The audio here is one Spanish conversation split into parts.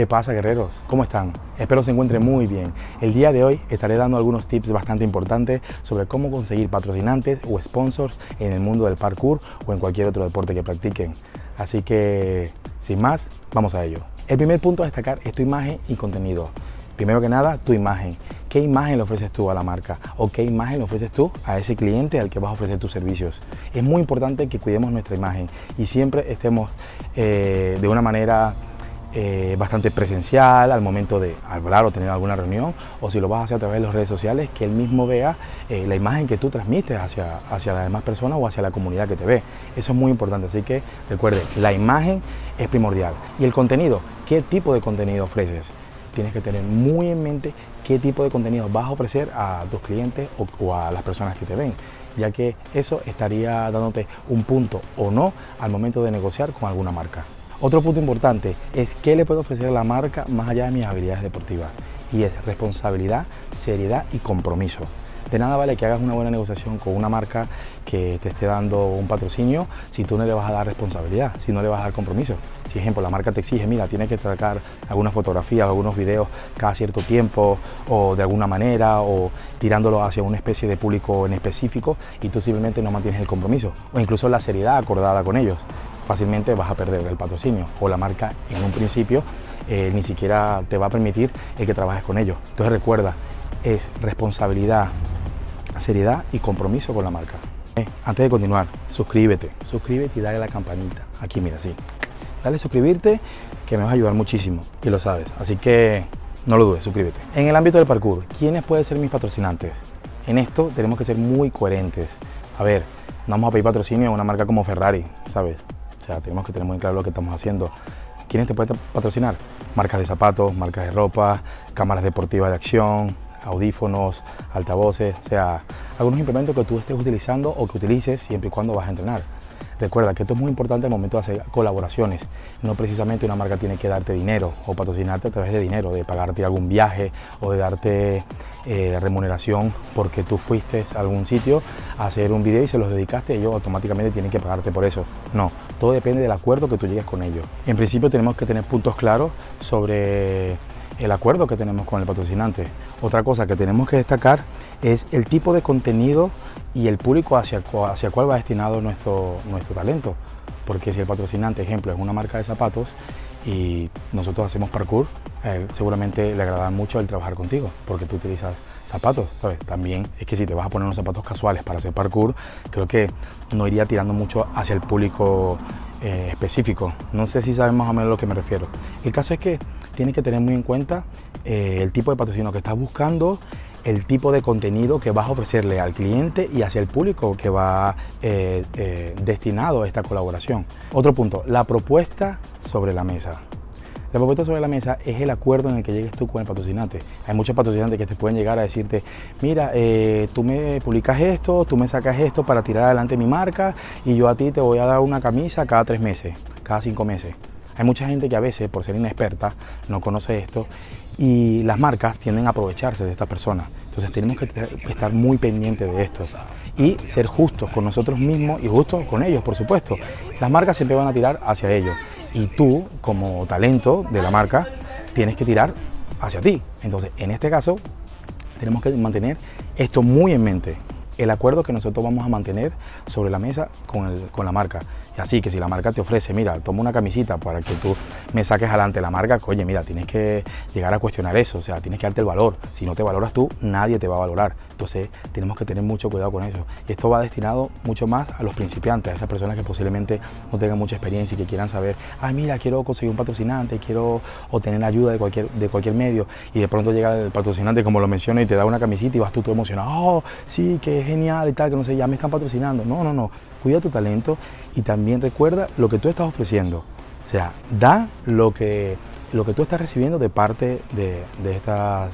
¿Qué pasa guerreros? ¿Cómo están? Espero se encuentren muy bien. El día de hoy estaré dando algunos tips bastante importantes sobre cómo conseguir patrocinantes o sponsors en el mundo del parkour o en cualquier otro deporte que practiquen. Así que, sin más, vamos a ello. El primer punto a destacar es tu imagen y contenido. Primero que nada, tu imagen. ¿Qué imagen le ofreces tú a la marca? ¿O qué imagen le ofreces tú a ese cliente al que vas a ofrecer tus servicios? Es muy importante que cuidemos nuestra imagen y siempre estemos eh, de una manera eh, bastante presencial al momento de hablar o tener alguna reunión, o si lo vas a hacer a través de las redes sociales, que él mismo vea eh, la imagen que tú transmites hacia, hacia las demás personas o hacia la comunidad que te ve. Eso es muy importante, así que recuerde, la imagen es primordial. Y el contenido, ¿qué tipo de contenido ofreces? Tienes que tener muy en mente qué tipo de contenido vas a ofrecer a tus clientes o, o a las personas que te ven ya que eso estaría dándote un punto o no al momento de negociar con alguna marca. Otro punto importante es qué le puedo ofrecer a la marca más allá de mis habilidades deportivas y es responsabilidad, seriedad y compromiso. De nada vale que hagas una buena negociación con una marca que te esté dando un patrocinio si tú no le vas a dar responsabilidad, si no le vas a dar compromiso. Si, ejemplo, la marca te exige, mira, tienes que sacar algunas fotografías, algunos videos cada cierto tiempo o de alguna manera o tirándolo hacia una especie de público en específico y tú simplemente no mantienes el compromiso o incluso la seriedad acordada con ellos fácilmente vas a perder el patrocinio o la marca en un principio eh, ni siquiera te va a permitir el que trabajes con ellos. Entonces recuerda, es responsabilidad, seriedad y compromiso con la marca. Eh, antes de continuar, suscríbete, suscríbete y dale a la campanita. Aquí mira, sí. Dale suscribirte que me vas a ayudar muchísimo y lo sabes. Así que no lo dudes, suscríbete. En el ámbito del parkour, ¿quiénes pueden ser mis patrocinantes? En esto tenemos que ser muy coherentes. A ver, no vamos a pedir patrocinio a una marca como Ferrari, ¿sabes? Tenemos que tener muy claro lo que estamos haciendo. ¿Quiénes te pueden patrocinar? Marcas de zapatos, marcas de ropa, cámaras deportivas de acción, audífonos, altavoces, o sea, algunos implementos que tú estés utilizando o que utilices siempre y cuando vas a entrenar. Recuerda que esto es muy importante al momento de hacer colaboraciones. No precisamente una marca tiene que darte dinero o patrocinarte a través de dinero, de pagarte algún viaje o de darte eh, remuneración porque tú fuiste a algún sitio a hacer un video y se los dedicaste, ellos automáticamente tienen que pagarte por eso. No, todo depende del acuerdo que tú llegues con ellos. En principio tenemos que tener puntos claros sobre el acuerdo que tenemos con el patrocinante. Otra cosa que tenemos que destacar es el tipo de contenido y el público hacia, hacia cuál va destinado nuestro, nuestro talento. Porque si el patrocinante, ejemplo, es una marca de zapatos y nosotros hacemos parkour, seguramente le agrada mucho el trabajar contigo, porque tú utilizas zapatos, ¿sabes? También es que si te vas a poner unos zapatos casuales para hacer parkour, creo que no iría tirando mucho hacia el público eh, específico. No sé si sabes más o menos a lo que me refiero. El caso es que tienes que tener muy en cuenta eh, el tipo de patrocinio que estás buscando, el tipo de contenido que vas a ofrecerle al cliente y hacia el público que va eh, eh, destinado a esta colaboración. Otro punto, la propuesta sobre la mesa. La propuesta sobre la mesa es el acuerdo en el que llegues tú con el patrocinante. Hay muchos patrocinantes que te pueden llegar a decirte, mira, eh, tú me publicas esto, tú me sacas esto para tirar adelante mi marca y yo a ti te voy a dar una camisa cada tres meses, cada cinco meses. Hay mucha gente que a veces, por ser inexperta, no conoce esto y las marcas tienden a aprovecharse de esta persona. Entonces tenemos que estar muy pendientes de esto y ser justos con nosotros mismos y justos con ellos, por supuesto. Las marcas siempre van a tirar hacia ellos y tú, como talento de la marca, tienes que tirar hacia ti. Entonces, en este caso, tenemos que mantener esto muy en mente el acuerdo que nosotros vamos a mantener sobre la mesa con la marca. Así que si la marca te ofrece, mira, toma una camisita para que tú me saques adelante la marca, oye, mira, tienes que llegar a cuestionar eso, o sea, tienes que darte el valor. Si no te valoras tú, nadie te va a valorar. Entonces, tenemos que tener mucho cuidado con eso. Y esto va destinado mucho más a los principiantes, a esas personas que posiblemente no tengan mucha experiencia y que quieran saber, ay, mira, quiero conseguir un patrocinante, quiero obtener ayuda de cualquier, de cualquier medio. Y de pronto llega el patrocinante, como lo menciono, y te da una camisita y vas tú todo emocionado, oh, sí, que genial y tal, que no sé, ya me están patrocinando. No, no, no. Cuida tu talento y también recuerda lo que tú estás ofreciendo. O sea, da lo que, lo que tú estás recibiendo de parte de, de estas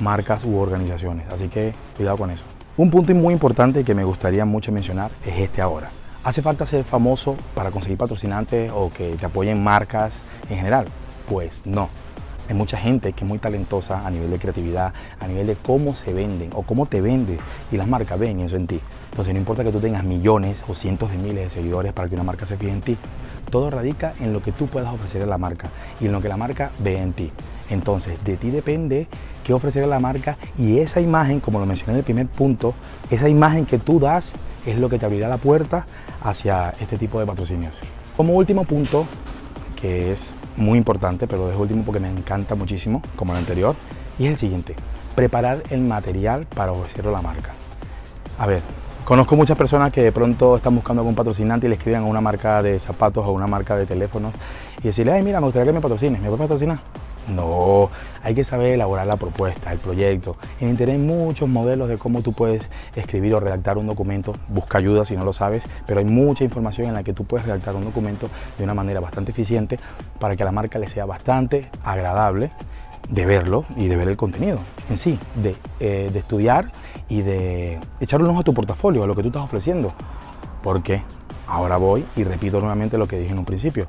marcas u organizaciones. Así que cuidado con eso. Un punto muy importante que me gustaría mucho mencionar es este ahora. ¿Hace falta ser famoso para conseguir patrocinantes o que te apoyen marcas en general? Pues no. Hay mucha gente que es muy talentosa a nivel de creatividad, a nivel de cómo se venden o cómo te vendes y las marcas ven eso en ti. Entonces no importa que tú tengas millones o cientos de miles de seguidores para que una marca se fije en ti, todo radica en lo que tú puedas ofrecer a la marca y en lo que la marca ve en ti. Entonces de ti depende qué ofrecer a la marca y esa imagen, como lo mencioné en el primer punto, esa imagen que tú das es lo que te abrirá la puerta hacia este tipo de patrocinios. Como último punto, que es muy importante, pero es último porque me encanta muchísimo, como el anterior, y es el siguiente, preparar el material para ofrecerlo a la marca. A ver, conozco muchas personas que de pronto están buscando algún patrocinante y le escriben a una marca de zapatos o a una marca de teléfonos y decirle, ay, mira, me gustaría que me patrocines, ¿me puedes patrocinar? No, hay que saber elaborar la propuesta, el proyecto. En Internet hay muchos modelos de cómo tú puedes escribir o redactar un documento. Busca ayuda si no lo sabes, pero hay mucha información en la que tú puedes redactar un documento de una manera bastante eficiente para que a la marca le sea bastante agradable de verlo y de ver el contenido en sí, de, eh, de estudiar y de echar un ojo a tu portafolio, a lo que tú estás ofreciendo. Porque ahora voy y repito nuevamente lo que dije en un principio.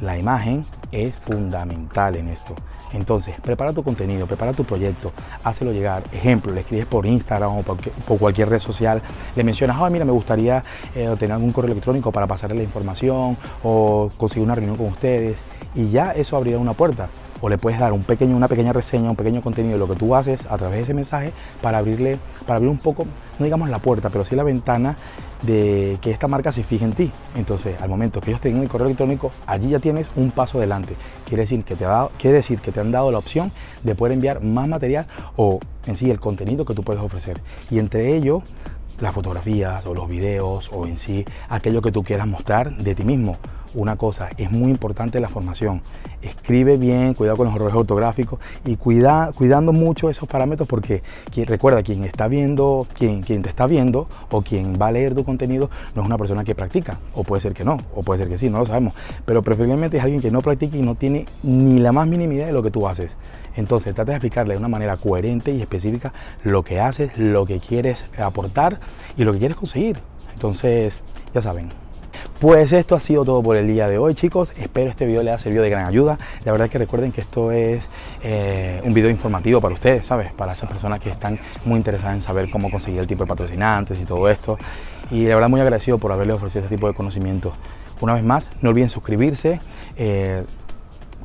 La imagen es fundamental en esto. Entonces, prepara tu contenido, prepara tu proyecto, hácelo llegar. Ejemplo, le escribes por Instagram o por, cualquier red social, le mencionas, ah, mira, me gustaría eh, tener algún correo electrónico para pasarle la información o conseguir una reunión con ustedes y ya eso abrirá una puerta. O le puedes dar un pequeño, una pequeña reseña, un pequeño contenido de lo que tú haces a través de ese mensaje para abrirle, para abrir un poco, no digamos la puerta, pero sí la ventana de que esta marca se fije en ti. Entonces, al momento que ellos tengan el correo electrónico, allí ya tienes un paso adelante. Quiere decir que te, ha quiere decir que te han dado la opción de poder enviar más material o en sí el contenido que tú puedes ofrecer. Y entre ello, las fotografías o los videos o en sí aquello que tú quieras mostrar de ti mismo una cosa, es muy importante la formación. Escribe bien, cuidado con los errores ortográficos y cuida, cuidando mucho esos parámetros porque recuerda, quien está viendo, quien, quien te está viendo o quien va a leer tu contenido no es una persona que practica, o puede ser que no, o puede ser que sí, no lo sabemos, pero preferiblemente es alguien que no practica y no tiene ni la más mínima idea de lo que tú haces. Entonces trata de explicarle de una manera coherente y específica lo que haces, lo que quieres aportar y lo que quieres conseguir. Entonces, ya saben, pues esto ha sido todo por el día de hoy chicos, espero este video les haya servido de gran ayuda, la verdad es que recuerden que esto es eh, un video informativo para ustedes, ¿sabes? Para esas personas que están muy interesadas en saber cómo conseguir el tipo de patrocinantes y todo esto y la verdad muy agradecido por haberles ofrecido este tipo de conocimiento. Una vez más, no olviden suscribirse, eh,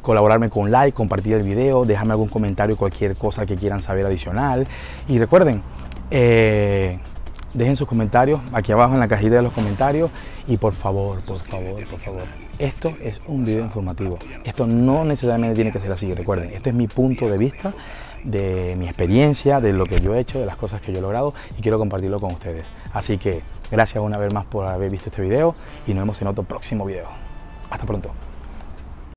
colaborarme con like, compartir el video, déjame algún comentario, cualquier cosa que quieran saber adicional y recuerden, eh, dejen sus comentarios aquí abajo en la cajita de los comentarios y por favor, por favor, por favor, esto es un video informativo. Esto no necesariamente tiene que ser así, recuerden, este es mi punto de vista, de mi experiencia, de lo que yo he hecho, de las cosas que yo he logrado y quiero compartirlo con ustedes. Así que gracias una vez más por haber visto este video y nos vemos en otro próximo video. Hasta pronto.